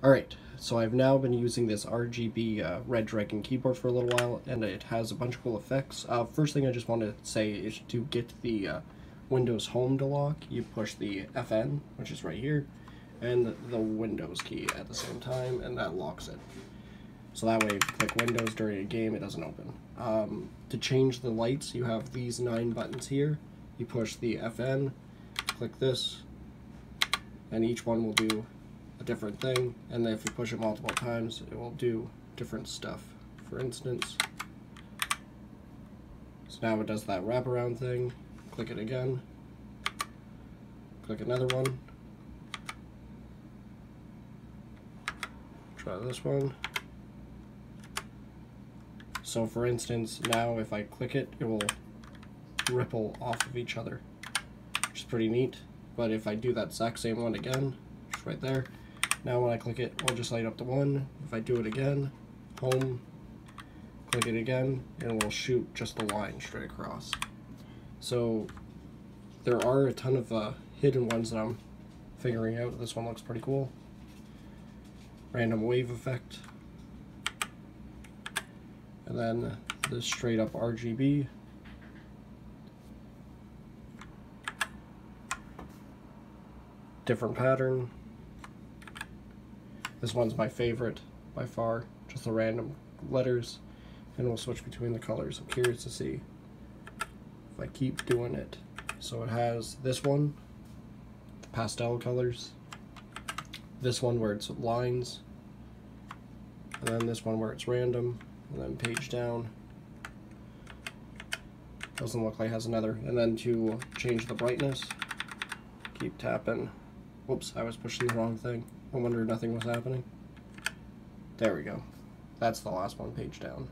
Alright, so I've now been using this RGB uh, Redragon keyboard for a little while, and it has a bunch of cool effects. Uh, first thing I just want to say is to get the uh, Windows Home to lock, you push the FN, which is right here, and the Windows key at the same time, and that locks it. So that way, if you click Windows during a game, it doesn't open. Um, to change the lights, you have these nine buttons here. You push the FN, click this, and each one will do different thing, and if you push it multiple times, it will do different stuff. For instance, so now it does that wraparound thing, click it again, click another one, try this one. So for instance, now if I click it, it will ripple off of each other, which is pretty neat. But if I do that exact same one again, just right there, now when I click it, I'll just light up the one. If I do it again, home, click it again, and it will shoot just the line straight across. So there are a ton of uh, hidden ones that I'm figuring out. This one looks pretty cool. Random wave effect. And then the straight up RGB. Different pattern. This one's my favorite by far, just the random letters, and we'll switch between the colors. I'm curious to see if I keep doing it. So it has this one, the pastel colors, this one where it's lines, and then this one where it's random, and then page down. Doesn't look like it has another. And then to change the brightness, keep tapping. Whoops, I was pushing the wrong thing. I wonder nothing was happening. There we go. That's the last one page down.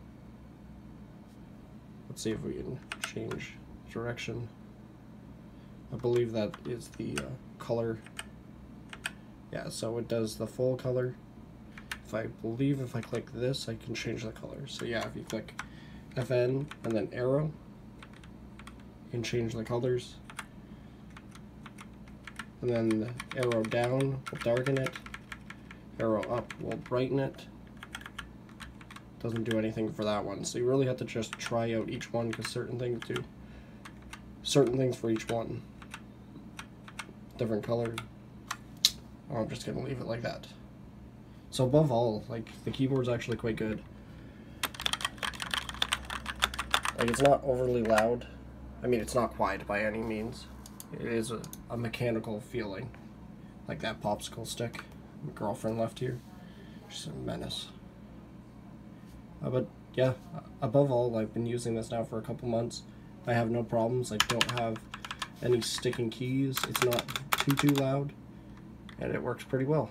Let's see if we can change direction. I believe that is the uh, color. Yeah, so it does the full color. If I believe if I click this, I can change the color. So yeah, if you click FN and then arrow, you can change the colors and then the arrow down will darken it, arrow up will brighten it. Doesn't do anything for that one, so you really have to just try out each one because certain things do certain things for each one. Different color. Oh, I'm just gonna leave it like that. So above all, like the keyboard's actually quite good. Like it's not overly loud. I mean, it's not quiet by any means. It is a, a mechanical feeling. Like that popsicle stick my girlfriend left here. She's a menace. Uh, but yeah, above all, I've been using this now for a couple months. I have no problems. I don't have any sticking keys. It's not too, too loud. And it works pretty well.